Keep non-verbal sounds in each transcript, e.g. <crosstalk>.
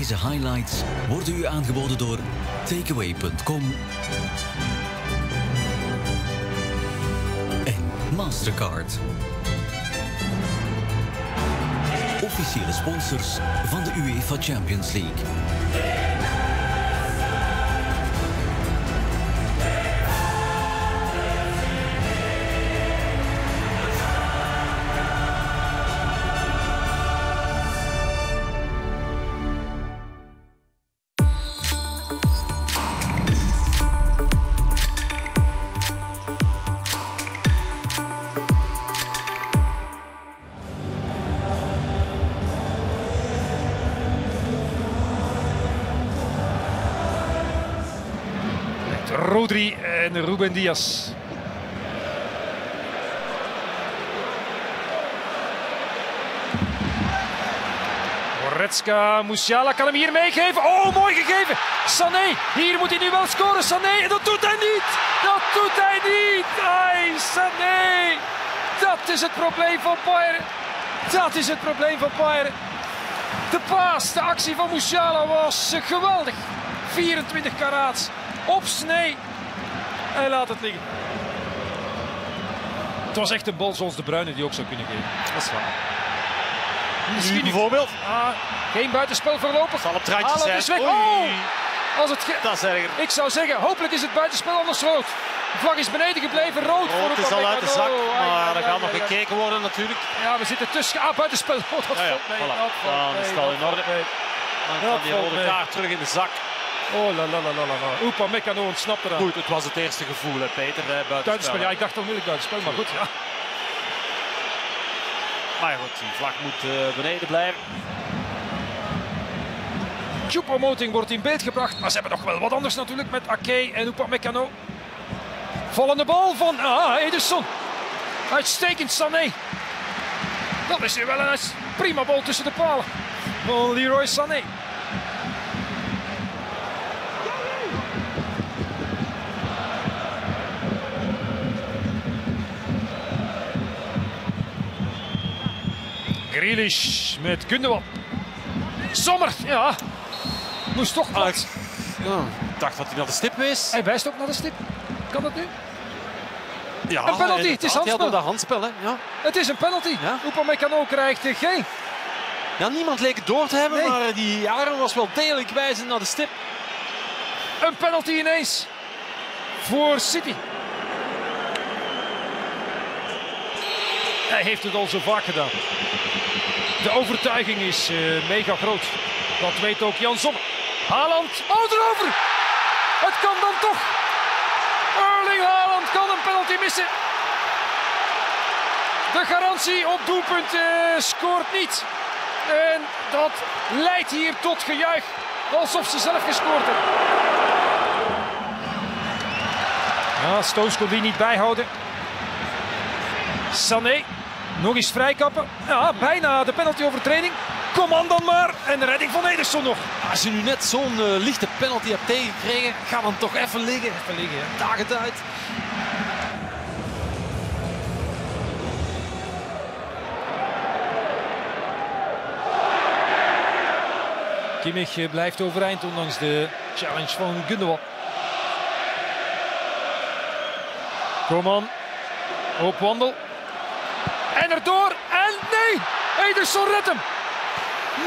Deze highlights worden u aangeboden door takeaway.com en Mastercard. Officiële sponsors van de UEFA Champions League. Rodri en Ruben Diaz. Goretzka, Musiala kan hem hier meegeven. Oh, mooi gegeven. Sané, hier moet hij nu wel scoren. Sané, en dat doet hij niet. Dat doet hij niet. Ai, Sané. Dat is het probleem van Bayern. Dat is het probleem van Bayern. De paas, de actie van Musiala was geweldig. 24 karaats op snee. Hij laat het liggen. Het was echt een bal zoals de Bruyne die ook zou kunnen geven. Dat is waar. Misschien Nu bijvoorbeeld. Ah, geen buitenspel voorlopig. Zal op zijn. is weg. Oei. Oh, als het ge- Dat is erger. Ik zou zeggen, hopelijk is het buitenspel anders rood. De vlag is beneden gebleven, rood. voor Rood is al uit de zak, maar er gaat nog gekeken worden natuurlijk. Ja, we zitten tussen. Ah, buitenspel. Oh, <laughs> dat Ja, ja, valt mee. voilà. Dat valt Dan is het al in orde. Dan kan die rode kaart terug in de zak. Oh, la la la la la. la. Upamecano ontsnapt eraan. Goed, het was het eerste gevoel, hè, Peter. Hè, buitenspel. Ja, ik dacht onmiddellijk buitenspel, maar goed. Ja. Maar goed, die vlag moet eh, beneden blijven. Choupo-Moting wordt in beeld gebracht. Maar ze hebben nog wel wat anders natuurlijk met Ake en Upamecano. Vallende bal van ah, Ederson. Uitstekend Sané. Dat is weer wel een prima bal tussen de palen. Van Leroy Sané. Grealish met Gundogan. Sommer, ja. Moest toch Ah, wat. Ja, ik dacht dat hij naar de stip wees. Hij wijst ook naar de stip. Kan dat nu? Ja, Een penalty, het is handspel. dat handspel, hè. Ja. Het is een penalty. Ja. Upamecano krijgt geen. ja, niemand leek het door te hebben, Nee. maar eh, die Jaren was wel degelijk wijzend naar de stip. Een penalty ineens. Voor City. Hij heeft het al zo vaak gedaan. De overtuiging is eh, mega groot. Dat weet ook Jan Sommer. Haaland. Oh, erover. Het kan dan toch. Erling Haaland kan een penalty missen. De garantie op doelpunt eh, scoort niet. En dat leidt hier tot gejuich. Alsof ze zelf gescoord hebben. Ja, Stones kon die niet bijhouden. Sané, nog eens vrijkappen. Ja, bijna de penalty overtreding. Kom aan dan maar. En de redding van Ederson nog. Als je nu net zo'n eh, lichte penalty hebt tegengekregen, ga dan toch even liggen. Even liggen, hè. Daag het uit. Kimmich blijft overeind ondanks de challenge van Gundogan. Koman op wandel. En erdoor. En nee! Ederson redt hem.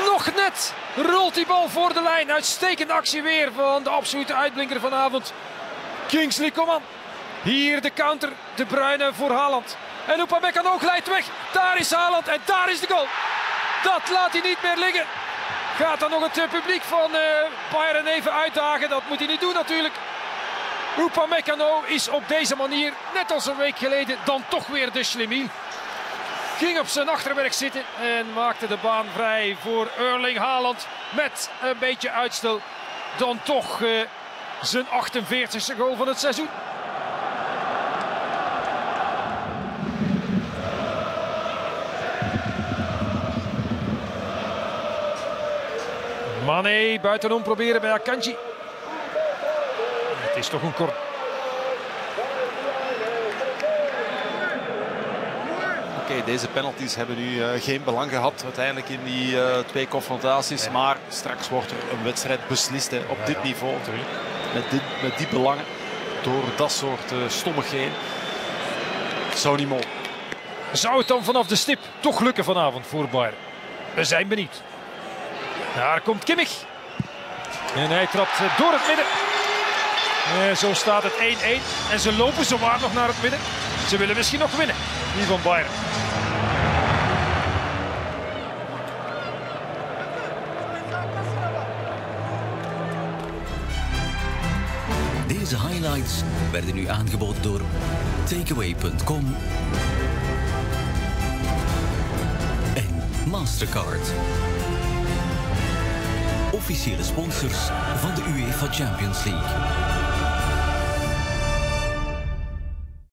Nog net rolt die bal voor de lijn. Uitstekende actie weer van de absolute uitblinker vanavond. Kingsley Coman. Hier de counter. De Bruyne voor Haaland. En Upamecano glijdt weg. Daar is Haaland en daar is de goal. Dat laat hij niet meer liggen. Gaat dan nog het eh, publiek van eh Bayern even uitdagen. Dat moet hij niet doen natuurlijk. Upamecano is op deze manier, net als een week geleden, dan toch weer de Schlemiel. Ging op zijn achterwerk zitten en maakte de baan vrij voor Erling Haaland. Met een beetje uitstel dan toch eh, zijn 48e goal van het seizoen. Mane buitenom proberen bij Akanji. Het is toch een kort. Oké, deze penalties hebben nu eh, geen belang gehad uiteindelijk in die uh, twee confrontaties. Maar straks wordt er een wedstrijd beslist hè, op dit niveau. Met, dit, met die belangen. Door dat soort uh, stommigheden. Zou niet mogen. Zou het dan vanaf de stip toch lukken vanavond voor Bayern? We zijn benieuwd. Daar komt Kimmich. En hij trapt door het midden. En zo staat het 1-1. En ze lopen zowaar nog naar het midden. Ze willen misschien nog winnen. Die van Bayern. Deze highlights werden nu aangeboden door takeaway.com en Mastercard. Officiële sponsors van de UEFA Champions League.